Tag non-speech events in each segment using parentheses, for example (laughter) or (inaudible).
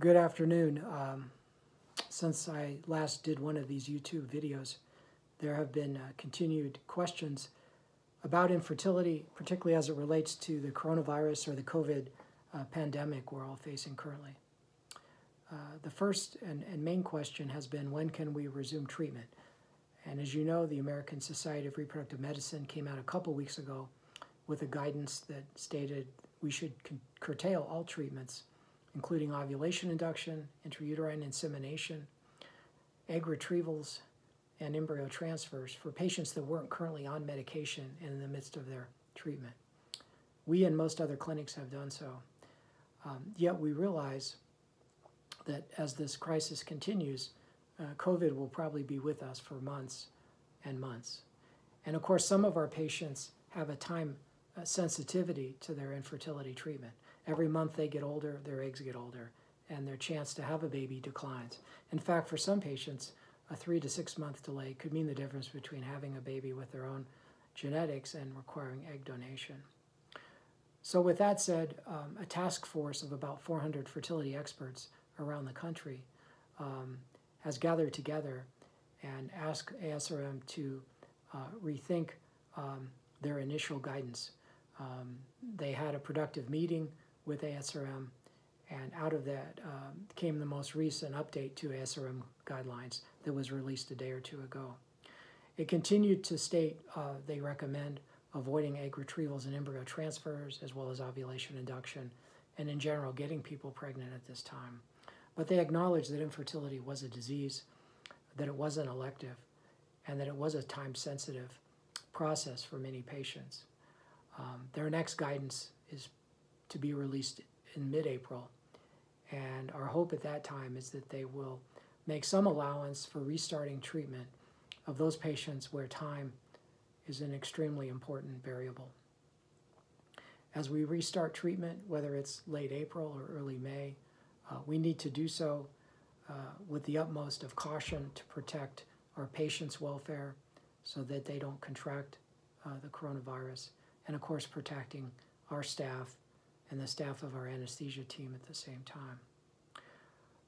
Good afternoon. Um, since I last did one of these YouTube videos, there have been uh, continued questions about infertility, particularly as it relates to the coronavirus or the COVID uh, pandemic we're all facing currently. Uh, the first and, and main question has been when can we resume treatment? And as you know, the American Society of Reproductive Medicine came out a couple weeks ago with a guidance that stated we should curtail all treatments including ovulation induction, intrauterine insemination, egg retrievals, and embryo transfers for patients that weren't currently on medication and in the midst of their treatment. We and most other clinics have done so. Um, yet we realize that as this crisis continues, uh, COVID will probably be with us for months and months. And of course, some of our patients have a time uh, sensitivity to their infertility treatment. Every month they get older, their eggs get older, and their chance to have a baby declines. In fact, for some patients, a three to six month delay could mean the difference between having a baby with their own genetics and requiring egg donation. So, with that said, um, a task force of about 400 fertility experts around the country um, has gathered together and asked ASRM to uh, rethink um, their initial guidance. Um, they had a productive meeting with ASRM, and out of that um, came the most recent update to ASRM guidelines that was released a day or two ago. It continued to state uh, they recommend avoiding egg retrievals and embryo transfers, as well as ovulation induction, and in general, getting people pregnant at this time. But they acknowledge that infertility was a disease, that it wasn't elective, and that it was a time sensitive process for many patients. Um, their next guidance is to be released in mid April. And our hope at that time is that they will make some allowance for restarting treatment of those patients where time is an extremely important variable. As we restart treatment, whether it's late April or early May, uh, we need to do so uh, with the utmost of caution to protect our patients' welfare so that they don't contract uh, the coronavirus, and of course, protecting our staff and the staff of our anesthesia team at the same time.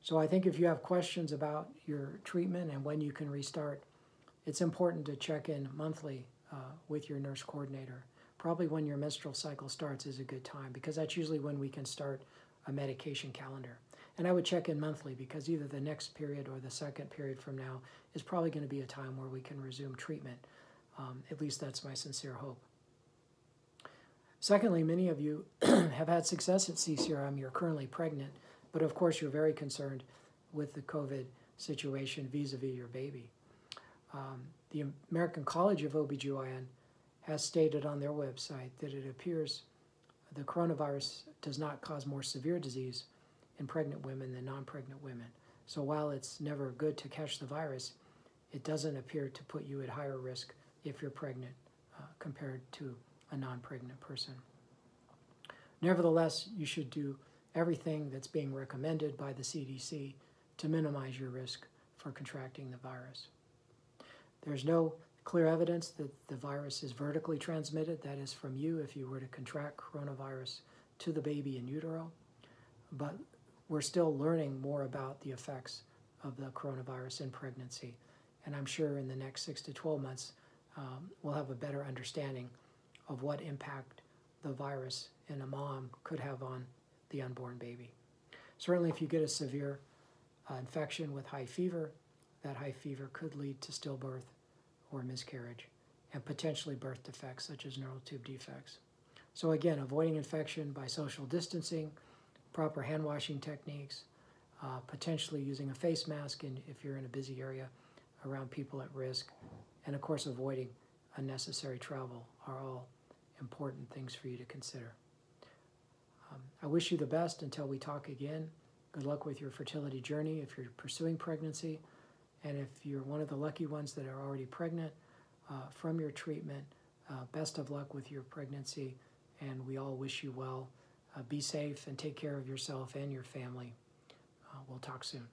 So I think if you have questions about your treatment and when you can restart, it's important to check in monthly uh, with your nurse coordinator. Probably when your menstrual cycle starts is a good time because that's usually when we can start a medication calendar. And I would check in monthly because either the next period or the second period from now is probably going to be a time where we can resume treatment. Um, at least that's my sincere hope. Secondly, many of you (clears throat) have had success at CCRM. You're currently pregnant, but of course, you're very concerned with the COVID situation vis a vis your baby. Um, the American College of OBGYN has stated on their website that it appears the coronavirus does not cause more severe disease in pregnant women than non pregnant women. So while it's never good to catch the virus, it doesn't appear to put you at higher risk if you're pregnant uh, compared to a non pregnant person. Nevertheless, you should do everything that's being recommended by the CDC to minimize your risk for contracting the virus. There's no clear evidence that the virus is vertically transmitted, that is, from you if you were to contract coronavirus to the baby in utero, but we're still learning more about the effects of the coronavirus in pregnancy. And I'm sure in the next six to 12 months, um, we'll have a better understanding of what impact the virus in a mom could have on the unborn baby. Certainly, if you get a severe uh, infection with high fever, that high fever could lead to stillbirth or miscarriage and potentially birth defects such as neural tube defects. So, again, avoiding infection by social distancing, proper hand washing techniques, uh, potentially using a face mask in, if you're in a busy area around people at risk, and of course, avoiding unnecessary travel are all important things for you to consider. Um, I wish you the best until we talk again. Good luck with your fertility journey if you're pursuing pregnancy. And if you're one of the lucky ones that are already pregnant uh, from your treatment, uh, best of luck with your pregnancy. And we all wish you well. Uh, be safe and take care of yourself and your family. Uh, we'll talk soon.